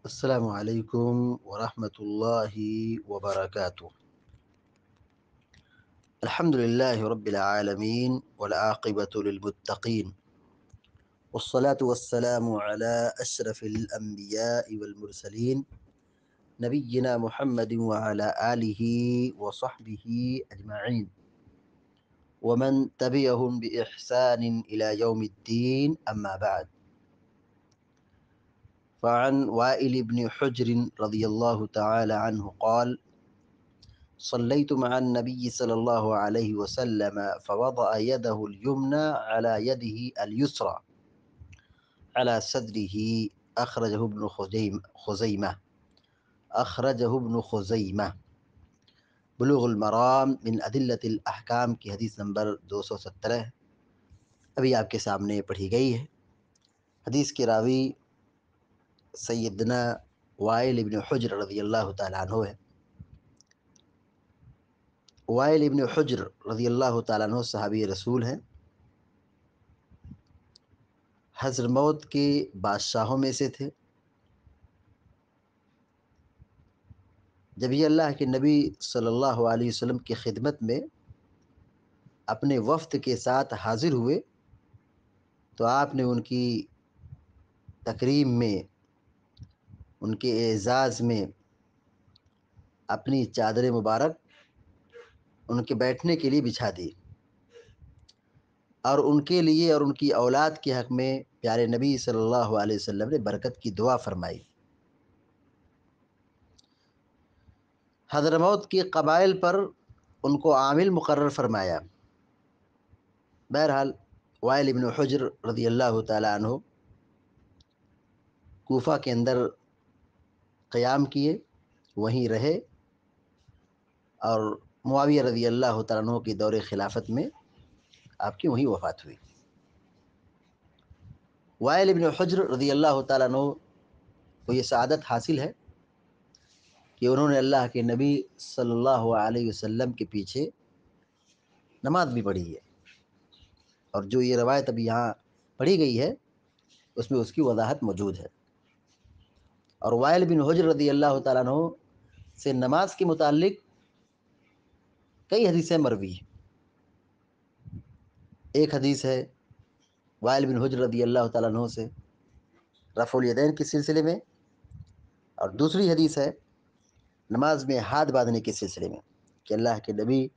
السلام عليكم ورحمة الله وبركاته. الحمد لله رب العالمين والعاقبة للمتقين والصلاة والسلام على أشرف الأنبياء والمرسلين نبينا محمد وعلى آله وصحبه أجمعين. ومن تبيهم بإحسان إلى يوم الدين أما بعد. فعن وائل بن حجر رضي الله تعالى عنه قال صليت مع النبي صلى الله عليه وسلم فوضع يده اليمنى على يده اليسرى على صدره. أخرجه ابن خزيمة. أخرجه ابن خزيمة. بلوغ المرام من عدلت الاحکام کی حدیث نمبر دو سو سترہ ابھی آپ کے سامنے پڑھی گئی ہے۔ حدیث کے راوی سیدنا وائل ابن حجر رضی اللہ تعالیٰ عنہ ہے۔ وائل ابن حجر رضی اللہ تعالیٰ عنہ صحابی رسول ہیں۔ حضر موت کے بادشاہوں میں سے تھے۔ جب یہ اللہ کے نبی صلی اللہ علیہ وسلم کی خدمت میں اپنے وفد کے ساتھ حاضر ہوئے، تو آپ نے ان کی تقریب میں ان کے اعزاز میں اپنی چادر مبارک ان کے بیٹھنے کے لیے بچھا دی۔ اور ان کے لیے اور ان کی اولاد کے حق میں پیارے نبی صلی اللہ علیہ وسلم نے برکت کی دعا فرمائی۔ حضرموت کے قبائل پر ان کو عامل مقرر فرمایا۔ بہرحال وائل ابن حجر رضی اللہ تعالیٰ عنہ کوفہ کے اندر قیام کیے، وہیں رہے۔ اور معاویہ رضی اللہ تعالیٰ عنہ کی دور خلافت میں آپ کی وہیں وفات ہوئی۔ وائل ابن حجر رضی اللہ تعالیٰ عنہ کو یہ سعادت حاصل ہے کہ انہوں نے اللہ کے نبی صلی اللہ علیہ وسلم کے پیچھے نماز بھی پڑھی ہے۔ اور جو یہ روایت ابھی یہاں پڑھی گئی ہے، اس میں اس کی وضاحت موجود ہے۔ اور وائل بن حجر رضی اللہ تعالیٰ عنہ سے نماز کے متعلق کئی حدیثیں مروی ہیں۔ ایک حدیث ہے وائل بن حجر رضی اللہ تعالیٰ عنہ سے رفع الیدین کے سلسلے میں اور دوسری حدیث ہے نماز میں ہاتھ باندھنے کے سلسلے میں کہ اللہ کے نبی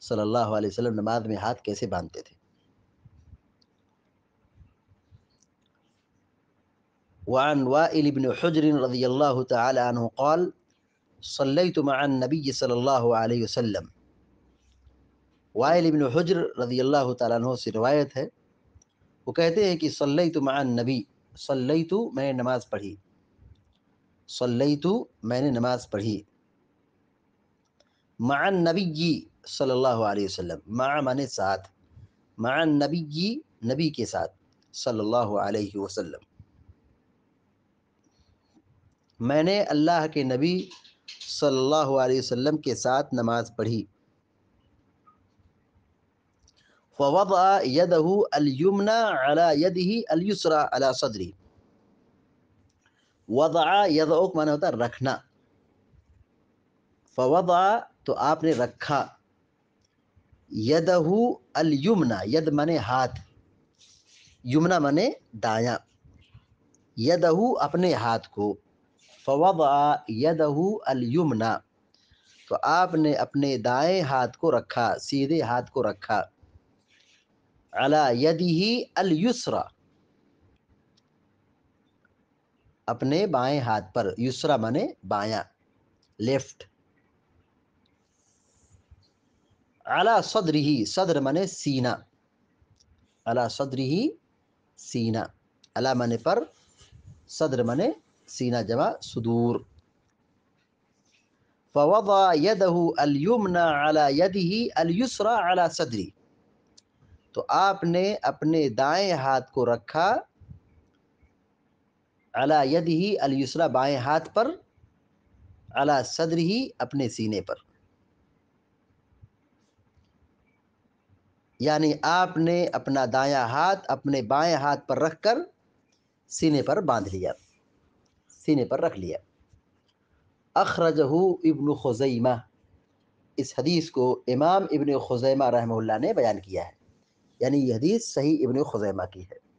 صلی اللہ علیہ وسلم نماز میں ہاتھ کیسے باندھتے تھے۔ وعن وائل بن حجر رضی اللہ تعالی عنہ قال، صلیت مع النبی صلی اللہ علیہ وسلم. وائل بن حجر رضی اللہ تعالیٰ عنہ سے روایت ہے، وہ کہتے ہیں کہ، صلیت مع النبی، صلیت میں نے نماز پڑھی۔ صلیت میں نے نماز پڑھی۔ مع النبی صلی اللہ علیہ وسلم، مع من ساتھ۔ مع النبی، نبی کے ساتھ، صلی اللہ علیہ وسلم۔ میں نے اللہ کے نبی صلی اللہ علیہ وسلم کے ساتھ نماز پڑھی۔ فوضع يده اليمنى على يده اليسرى على صدري وضع يضعك معنی ہوتا ہے رکھنا۔ فوضع تو آپ نے رکھا۔ یدہ الیمنا ید منے ہاتھ۔ یمنا منے دایاں۔ یدہ اپنے ہاتھ کو۔ فوضع یدہ الیمنا تو آپ نے اپنے دائیں ہاتھ کو رکھا، سیدھے ہاتھ کو رکھا۔ علی یدہ الیسرا اپنے بائیں ہاتھ پر یسرا منے بایاں۔ لیفٹ۔ علی صدرہی صدر منے سینہ۔ علی صدرہی سینہ۔ علی منے پر، صدر منے سینہ جمع، صدور۔ فوضع يده اليمنى على يده اليسرى على صدري تو آپ نے اپنے دائیں ہاتھ کو رکھا علی يده اليسرى بائیں ہاتھ پر علی صدره اپنے سینے پر۔ یعنی آپ نے اپنا دایاں ہاتھ اپنے بائیں ہاتھ پر رکھ کر سینے پر باندھ لیا۔ سینے پر رکھ لیا۔ اخرجہ ابن خزیمہ۔ اس حدیث کو امام ابن خزیمہ رحمہ اللہ نے بیان کیا ہے۔ یعنی یہ حدیث صحیح ابن خزیمہ کی ہے۔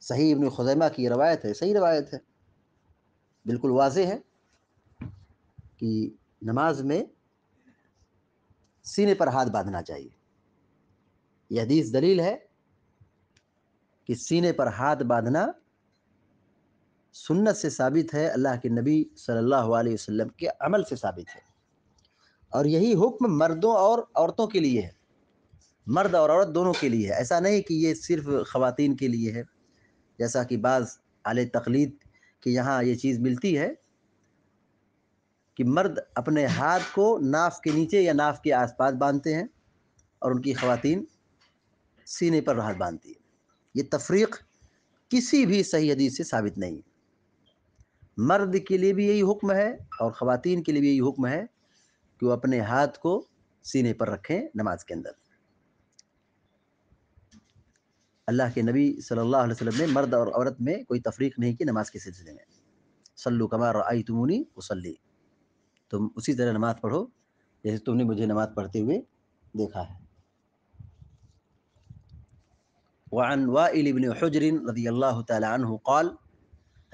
صحیح ابن خزیمہ کی روایت ہے، صحیح روایت ہے۔ بالکل واضح ہے کہ نماز میں سینے پر ہاتھ باندھنا چاہیے۔ یہ حدیث دلیل ہے کہ سینے پر ہاتھ باندھنا سنت سے ثابت ہے، اللہ کے نبی صلی اللہ علیہ وسلم کے عمل سے ثابت ہے۔ اور یہی حکم مردوں اور عورتوں کے لیے ہے۔ مرد اور عورت دونوں کے لیے ہے۔ ایسا نہیں کہ یہ صرف خواتین کے لیے ہے، جیسا کہ بعض اعلی تقلید کہ یہاں یہ چیز ملتی ہے کہ مرد اپنے ہاتھ کو ناف کے نیچے یا ناف کے آس پاس باندھتے ہیں اور ان کی خواتین سینے پر ہاتھ باندھتی ہے یہ تفریق کسی بھی صحیح حدیث سے ثابت نہیں مرد کے لیے بھی یہی حکم ہے اور خواتین کے لیے بھی یہی حکم ہے کہ وہ اپنے ہاتھ کو سینے پر رکھیں نماز کے اندر۔ اللہ کے نبی صلی اللہ علیہ وسلم نے مرد اور عورت میں کوئی تفریق نہیں کی نماز کے سلسلے میں۔ سلو کمار آئی تمونی وسلی تم اسی طرح نماز پڑھو جیسے تم نے مجھے نماز پڑھتے ہوئے دیکھا ہے۔ وعن وائل بن حجر رضی اللہ تعالی عنہ قال،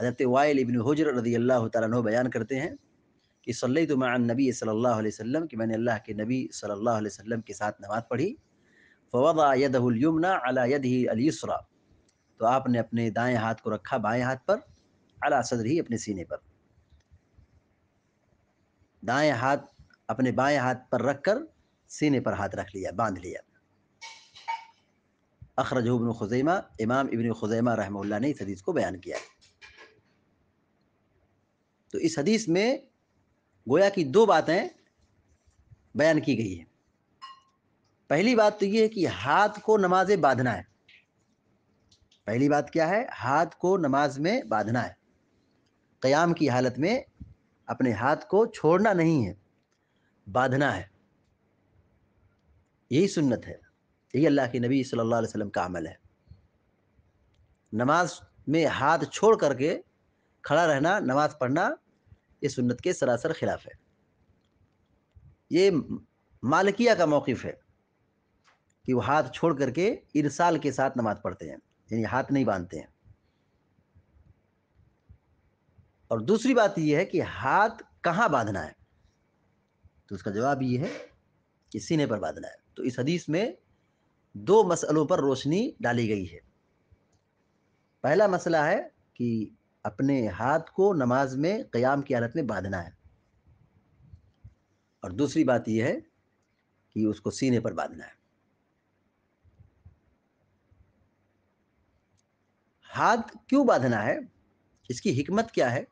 حضرت وائل ابن حجر رضی اللہ تعالیٰ عنہ بیان کرتے ہیں کہ صلی تو مع نبی صلی اللہ علیہ وسلم، کہ میں نے اللہ کے نبی صلی اللہ علیہ وسلم کے ساتھ نماز پڑھی، فوضع يده اليمنى على يده اليسرى تو آپ نے اپنے دائیں ہاتھ کو رکھا بائیں ہاتھ پر على صدره اپنے سینے پر۔ دائیں ہاتھ، اپنے بائیں ہاتھ پر رکھ کر سینے پر ہاتھ رکھ لیا، باندھ لیا۔ اخرجہ ابن خزیمہ، امام ابن خزیمہ رحمہ اللہ نے اس حدیث کو بیان کیا تو اس حدیث میں گویا کی دو باتیں بیان کی گئی ہیں۔ پہلی بات تو یہ ہے کہ ہاتھ کو نماز باندھنا ہے۔ پہلی بات کیا ہے؟ ہاتھ کو نماز میں باندھنا ہے۔ قیام کی حالت میں اپنے ہاتھ کو چھوڑنا نہیں ہے، باندھنا ہے۔ یہی سنت ہے۔ یہی اللہ کے نبی صلی اللہ علیہ وسلم کا عمل ہے۔ نماز میں ہاتھ چھوڑ کر کے کھڑا رہنا، نماز پڑھنا یہ سنت کے سراسر خلاف ہے۔ یہ مالکیہ کا موقف ہے کہ وہ ہاتھ چھوڑ کر کے ارسال کے ساتھ نماز پڑھتے ہیں یعنی ہاتھ نہیں باندھتے ہیں۔ اور دوسری بات یہ ہے کہ ہاتھ کہاں باندھنا ہے؟ تو اس کا جواب یہ ہے کہ سینے پر باندھنا ہے۔ تو اس حدیث میں دو مسئلوں پر روشنی ڈالی گئی ہے۔ پہلا مسئلہ ہے کہ اپنے ہاتھ کو نماز میں قیام کی حالت میں باندھنا ہے۔ اور دوسری بات یہ ہے کہ اس کو سینے پر باندھنا ہے۔ ہاتھ کیوں باندھنا ہے؟ اس کی حکمت کیا ہے؟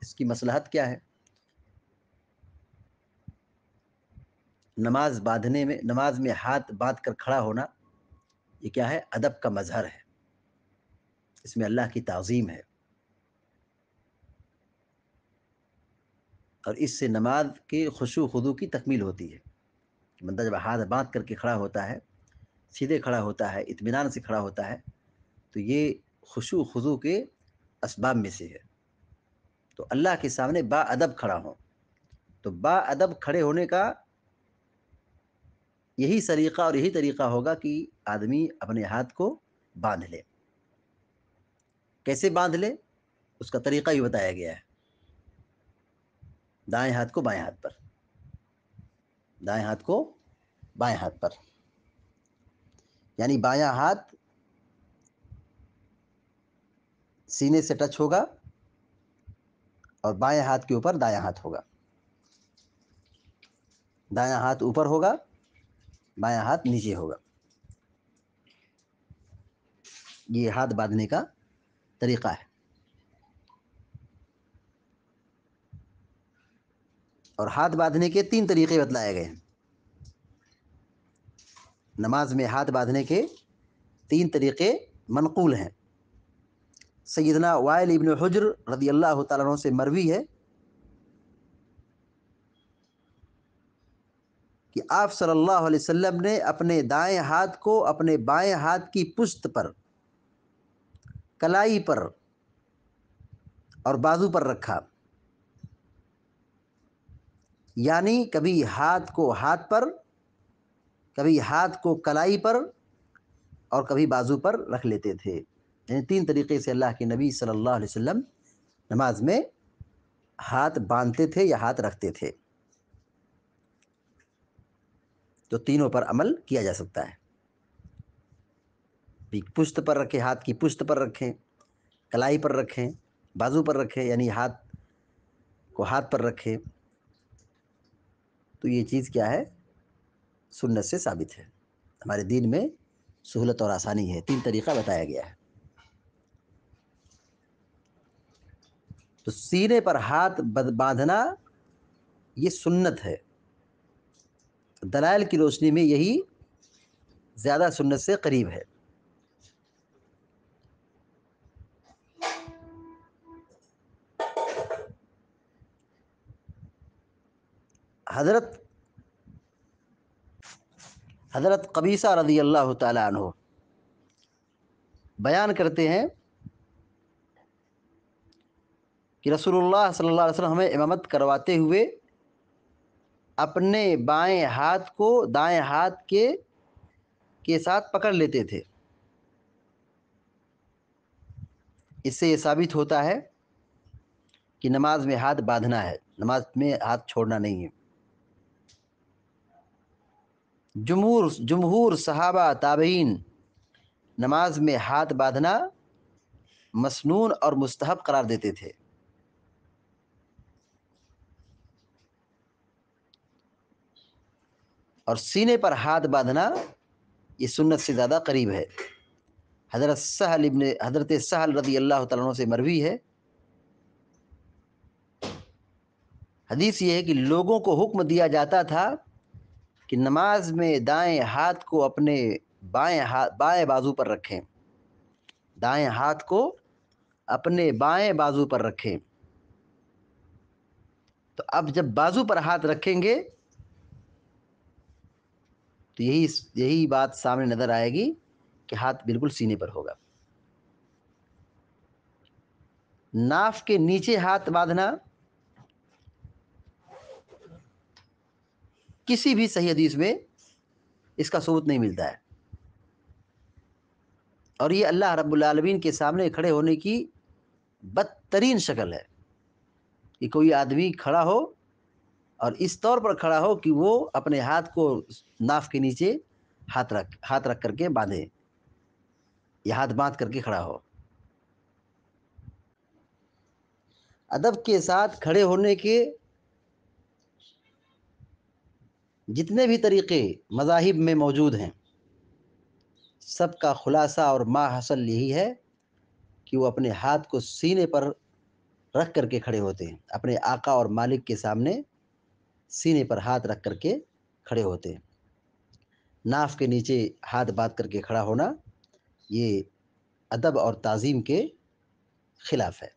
اس کی مصلحت کیا ہے؟ نماز باندھنے میں، نماز میں ہاتھ باندھ کر کھڑا ہونا، یہ کیا ہے؟ ادب کا مظہر ہے۔ اس میں اللہ کی تعظیم ہے۔ اور اس سے نماز کے خوشو خدو کی تکمیل ہوتی ہے۔ بندہ جب ہاتھ باندھ کر کے کھڑا ہوتا ہے، سیدھے کھڑا ہوتا ہے، اطمینان سے کھڑا ہوتا ہے، تو یہ خوشو خضو کے اسباب میں سے ہے۔ تو اللہ کے سامنے با ادب کھڑا ہوں تو با ادب کھڑے ہونے کا یہی طریقہ اور یہی طریقہ ہوگا کہ آدمی اپنے ہاتھ کو باندھ لے۔ کیسے باندھ لے؟ اس کا طریقہ ہی بتایا گیا ہے۔ دائیں ہاتھ کو بائیں ہاتھ پر۔ دائیں ہاتھ کو بائیں ہاتھ پر۔ یعنی بایاں ہاتھ سینے سے ٹچ ہوگا اور بائیں ہاتھ کے اوپر دایاں ہاتھ ہوگا۔ دایاں ہاتھ اوپر ہوگا بایاں ہاتھ نیچے ہوگا۔ یہ ہاتھ باندھنے کا طریقہ ہے۔ اور ہاتھ باندھنے کے تین طریقے بتلائے گئے ہیں۔ نماز میں ہاتھ باندھنے کے تین طریقے منقول ہیں۔ سیدنا وائل ابن حجر رضی اللہ تعالیٰ عنہ سے مروی ہے۔ کہ آپ صلی اللہ علیہ وسلم نے اپنے دائیں ہاتھ کو اپنے بائیں ہاتھ کی پشت پر، کلائی پر اور بازو پر رکھا۔ یعنی کبھی ہاتھ کو ہاتھ پر، کبھی ہاتھ کو کلائی پر اور کبھی بازو پر رکھ لیتے تھے۔ یعنی تین طریقے سے اللہ کے نبی صلی اللہ علیہ وسلم نماز میں ہاتھ باندھتے تھے یا ہاتھ رکھتے تھے۔ تو تینوں پر عمل کیا جا سکتا ہے۔ پشت پر رکھیں، ہاتھ کی پشت پر رکھیں، کلائی پر رکھیں، بازو پر رکھیں یعنی ہاتھ کو ہاتھ پر رکھیں، تو یہ چیز کیا ہے؟ سنت سے ثابت ہے۔ ہمارے دین میں سہولت اور آسانی ہے۔ تین طریقہ بتایا گیا ہے۔ تو سینے پر ہاتھ باندھنا یہ سنت ہے۔ دلائل کی روشنی میں یہی زیادہ سنت سے قریب ہے۔ حضرت حضرت قبیصہ رضی اللہ تعالیٰ عنہ بیان کرتے ہیں کہ رسول اللہ صلی اللہ علیہ وسلم ہمیں امامت کرواتے ہوئے اپنے بائیں ہاتھ کو دائیں ہاتھ کے کے ساتھ پکڑ لیتے تھے۔ اس سے یہ ثابت ہوتا ہے کہ نماز میں ہاتھ باندھنا ہے، نماز میں ہاتھ چھوڑنا نہیں ہے۔ جمہور جمہور صحابہ، تابعین، نماز میں ہاتھ باندھنا مسنون اور مستحب قرار دیتے تھے۔ اور سینے پر ہاتھ باندھنا یہ سنت سے زیادہ قریب ہے۔ حضرت سہل ابن حضرت سہل رضی اللہ تعالیٰ عنہ سے مروی ہے۔ حدیث یہ ہے کہ لوگوں کو حکم دیا جاتا تھا کہ نماز میں دائیں ہاتھ کو اپنے بائیں ہاتھ بائیں بازو پر رکھیں۔ دائیں ہاتھ کو اپنے بائیں بازو پر رکھیں۔ تو اب جب بازو پر ہاتھ رکھیں گے تو یہی یہی بات سامنے نظر آئے گی کہ ہاتھ بالکل سینے پر ہوگا۔ ناف کے نیچے ہاتھ باندھنا کسی بھی صحیح حدیث میں اس کا ثبوت نہیں ملتا ہے۔ اور یہ اللہ رب العالمین کے سامنے کھڑے ہونے کی بدترین شکل ہے کہ کوئی آدمی کھڑا ہو اور اس طور پر کھڑا ہو کہ وہ اپنے ہاتھ کو ناف کے نیچے ہاتھ رکھ ہاتھ رکھ کر کے باندھے۔ یا ہاتھ باندھ کر کے کھڑا ہو۔ ادب کے ساتھ کھڑے ہونے کے جتنے بھی طریقے مذاہب میں موجود ہیں، سب کا خلاصہ اور ما حاصل یہی ہے کہ وہ اپنے ہاتھ کو سینے پر رکھ کر کے کھڑے ہوتے ہیں، اپنے آقا اور مالک کے سامنے سینے پر ہاتھ رکھ کر کے کھڑے ہوتے ہیں۔ ناف کے نیچے ہاتھ بات کر کے کھڑا ہونا یہ ادب اور تعظیم کے خلاف ہے۔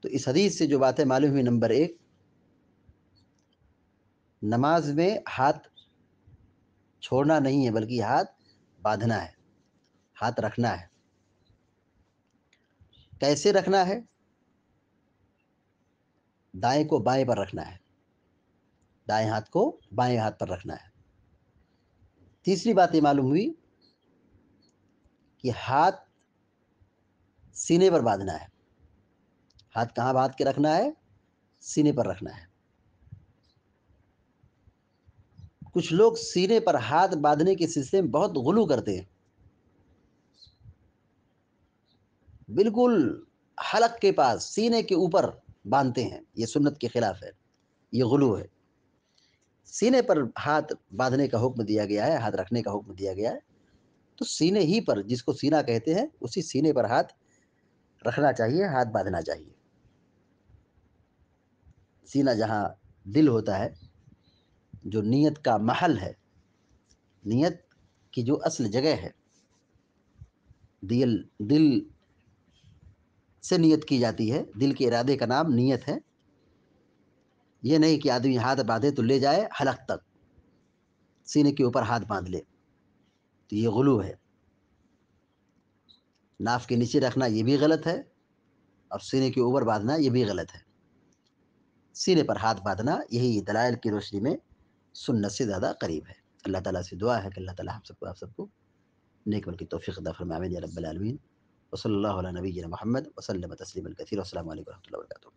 تو اس حدیث سے جو باتیں معلوم ہوئی، نمبر ایک، نماز میں ہاتھ چھوڑنا نہیں ہے، بلکہ ہاتھ باندھنا ہے، ہاتھ رکھنا ہے۔ کیسے رکھنا ہے؟ دائیں کو بائیں پر رکھنا ہے۔ دائیں ہاتھ کو بائیں ہاتھ پر رکھنا ہے۔ تیسری بات یہ معلوم ہوئی کہ ہاتھ سینے پر باندھنا ہے۔ ہاتھ کہاں باندھ کے رکھنا ہے؟ سینے پر رکھنا ہے۔ کچھ لوگ سینے پر ہاتھ باندھنے کے سلسلے میں بہت غلو کرتے ہیں۔ بالکل حلق کے پاس، سینے کے اوپر باندھتے ہیں، یہ سنت کے خلاف ہے، یہ غلو ہے۔ سینے پر ہاتھ باندھنے کا حکم دیا گیا ہے، ہاتھ رکھنے کا حکم دیا گیا ہے۔ تو سینے ہی پر جس کو سینہ کہتے ہیں، اسی سینے پر ہاتھ رکھنا چاہیے، ہاتھ باندھنا چاہیے۔ سینہ جہاں دل ہوتا ہے، جو نیت کا محل ہے، نیت کی جو اصل جگہ ہے، دل دل سے نیت کی جاتی ہے۔ دل کے ارادے کا نام نیت ہے۔ یہ نہیں کہ آدمی ہاتھ باندھے تو لے جائے حلق تک، سینے کے اوپر ہاتھ باندھ لے۔ تو یہ غلو ہے۔ ناف کے نیچے رکھنا یہ بھی غلط ہے اور سینے کے اوپر باندھنا یہ بھی غلط ہے۔ سینے پر ہاتھ باندھنا یہی دلائل کی روشنی میں سنت سے زیادہ قریب ہے۔ اللہ تعالیٰ سے دعا ہے کہ اللہ تعالیٰ ہم سب کو، آپ سب کو نیک بل کی توفیق دا فرمائے۔ رب العالمین۔ وصلى الله على نبينا محمد وسلم تسليما كثيرا. والسلام عليكم ورحمة الله وبركاته.